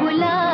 बुला